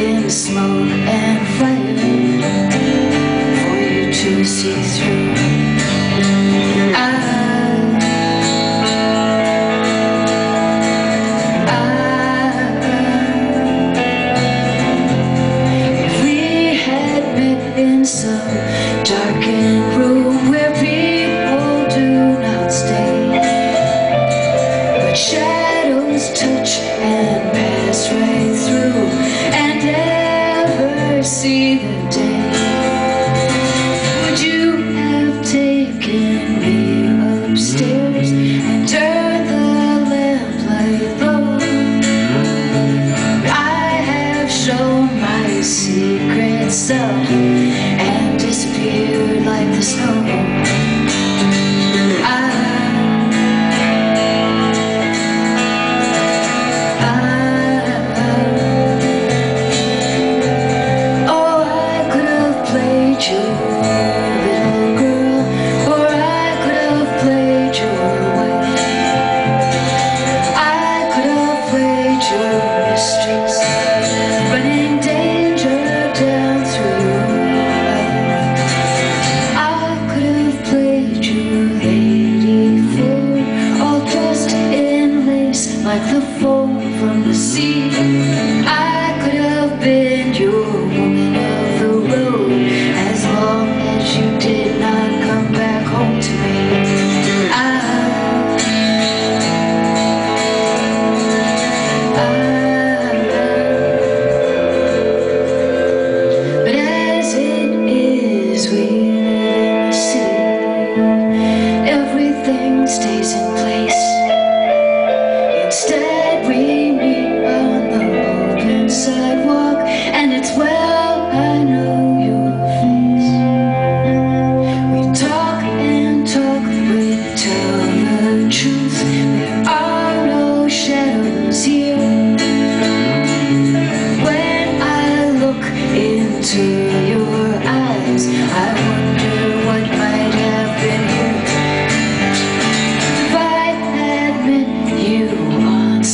In smoke and flaming for you to see through. I, if we had met in some darkened room where people do not stay, but shadows touch and see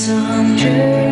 some journey.